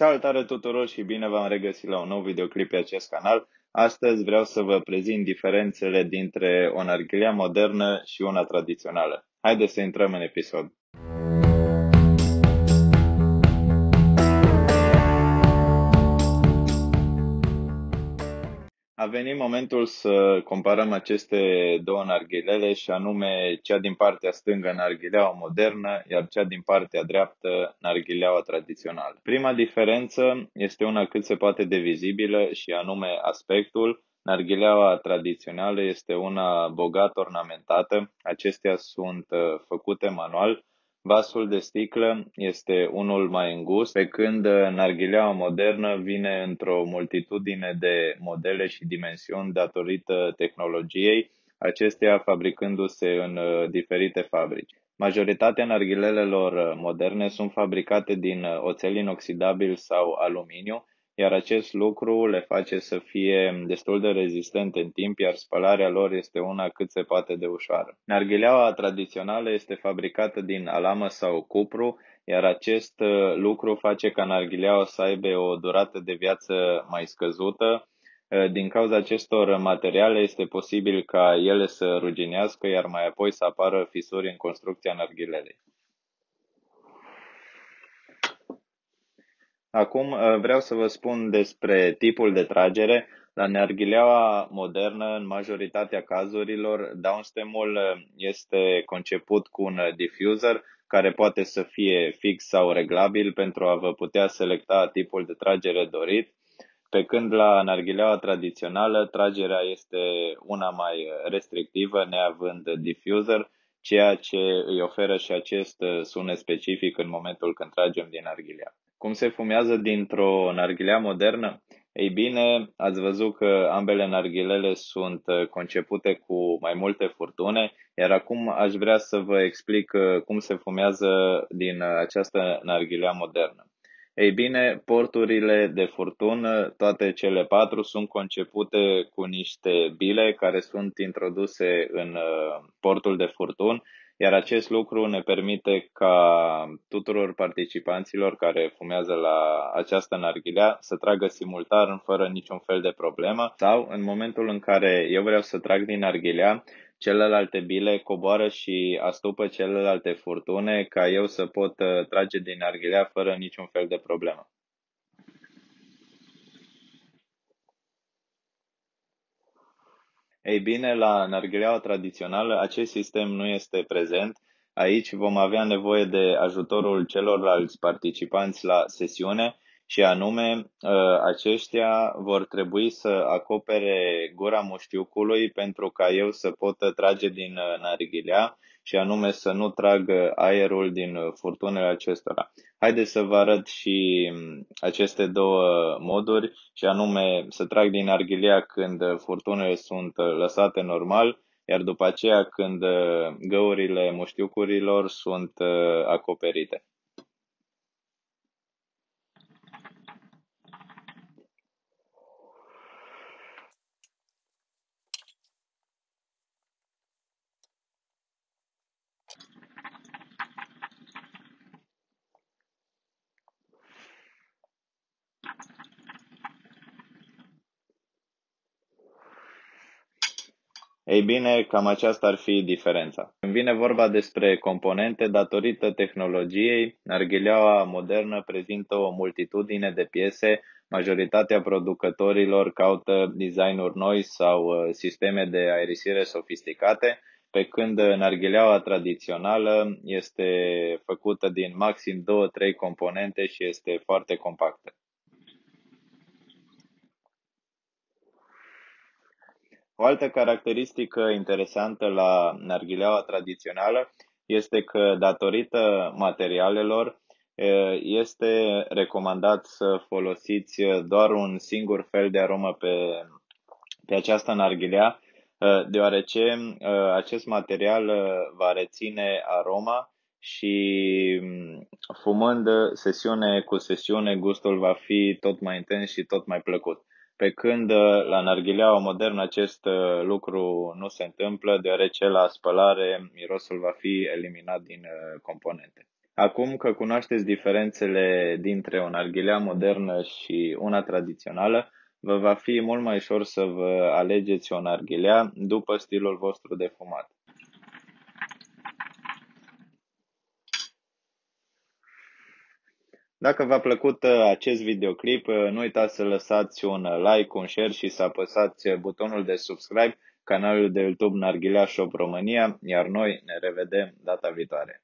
Salutare tuturor și bine v-am regăsit la un nou videoclip pe acest canal. Astăzi vreau să vă prezint diferențele dintre o narghilea modernă și una tradițională. Haideți să intrăm în episod. Venit momentul să comparăm aceste două narghilele și anume cea din partea stângă narghileaua modernă, iar cea din partea dreaptă narghileaua tradițională. Prima diferență este una cât se poate de vizibilă și anume aspectul. Narghileaua tradițională este una bogat ornamentată, acestea sunt uh, făcute manual, Vasul de sticlă este unul mai îngust, pe când narghileaua modernă vine într-o multitudine de modele și dimensiuni datorită tehnologiei, acestea fabricându-se în uh, diferite fabrici. Majoritatea narghilelelor moderne sunt fabricate din uh, oțel inoxidabil sau aluminiu, iar acest lucru le face să fie destul de rezistente în timp, iar spălarea lor este una cât se poate de ușoară. Narghileaua tradițională este fabricată din alamă sau cupru, iar acest uh, lucru face ca narghileaua să aibă o durată de viață mai scăzută. Uh, din cauza acestor materiale este posibil ca ele să ruginească, iar mai apoi să apară fisuri în construcția narghilelei. Acum uh, vreau să vă spun despre tipul de tragere. La narghileaua modernă, în majoritatea cazurilor, downstem-ul uh, este conceput cu un diffuser care poate să fie fix sau reglabil pentru a vă putea selecta tipul de tragere dorit, pe când la narghileaua tradițională tragerea este una mai restrictivă, neavând diffuser, ceea ce îi oferă și acest uh, sunet specific în momentul când tragem din narghilea. Cum se fumează dintr-o narghilea modernă? Ei bine, ați văzut că ambele narghilele sunt uh, concepute cu mai multe furtune, iar acum aș vrea să vă explic uh, cum se fumează din această narghilea modernă. Ei bine, porturile de furtună, toate cele patru, sunt concepute cu niște bile care sunt introduse în uh, portul de furtun, iar acest lucru ne permite ca tuturor participanților care fumează la această narghilea să tragă simultan fără niciun fel de problemă sau în momentul în care eu vreau să trag din narghilea, celelalte bile coboară și astupă celelalte furtune ca eu să pot uh, trage din arghilea fără niciun fel de problemă. Ei bine, la narghileaua tradițională acest sistem nu este prezent. Aici vom avea nevoie de ajutorul celorlalți participanți la sesiune și anume ă, aceștia vor trebui să acopere gura muștiucului pentru ca eu să pot trage din ă, narghilea și anume să nu trag aerul din furtunele acestora. Haideți să vă arăt și aceste două moduri și anume să trag din arghilea când furtunele sunt lăsate normal, iar după aceea când găurile muștiucurilor sunt ă, acoperite. Ei bine, cam aceasta ar fi diferența. Când vine vorba despre componente, datorită tehnologiei, narghileaua modernă prezintă o multitudine de piese, majoritatea producătorilor caută designuri noi sau uh, sisteme de aerisire sofisticate, pe când narghileaua tradițională este făcută din maxim 2-3 componente și este foarte compactă. O altă caracteristică interesantă la narghileaua tradițională este că, datorită materialelor, este recomandat să folosiți doar un singur fel de aromă pe, pe această narghilea, deoarece acest material va reține aroma și fumând sesiune cu sesiune, gustul va fi tot mai intens și tot mai plăcut pe când uh, la narghileaua modernă acest uh, lucru nu se întâmplă, deoarece la spălare mirosul va fi eliminat din uh, componente. Acum că cunoașteți diferențele dintre o narghilea modernă și una tradițională, vă va fi mult mai ușor să vă alegeți o narghilea după stilul vostru de fumat. Dacă v-a plăcut uh, acest videoclip, uh, nu uitați să lăsați un like, un share și să apăsați butonul de subscribe canalul de YouTube Narghilea Shop România, iar noi ne revedem data viitoare.